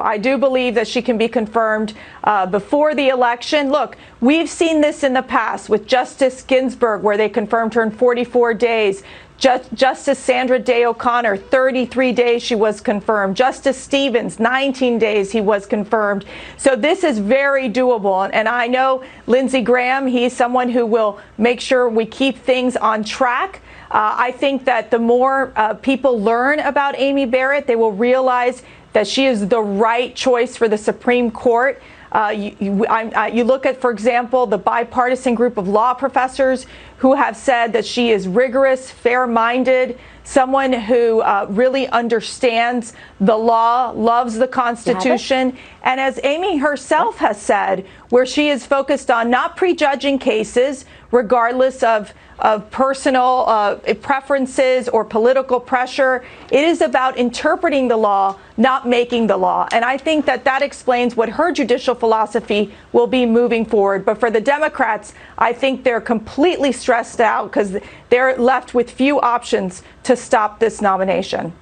I do believe that she can be confirmed uh, before the election. Look, we've seen this in the past with Justice Ginsburg, where they confirmed her in 44 days. Justice Sandra Day O'Connor, 33 days she was confirmed. Justice Stevens, 19 days he was confirmed. So this is very doable. And I know Lindsey Graham, he's someone who will make sure we keep things on track. Uh, I think that the more uh, people learn about Amy Barrett, they will realize that she is the right choice for the Supreme Court. Uh, you, you, uh, you, look at, for example, the bipartisan group of law professors who have said that she is rigorous, fair minded, someone who uh, really understands the law, loves the Constitution. And as Amy herself has said, where she is focused on not prejudging cases, regardless of of personal uh, preferences or political pressure. It is about interpreting the law, not making the law. And I think that that explains what her judicial philosophy will be moving forward. But for the Democrats, I think they're completely stressed out because they're left with few options to stop this nomination.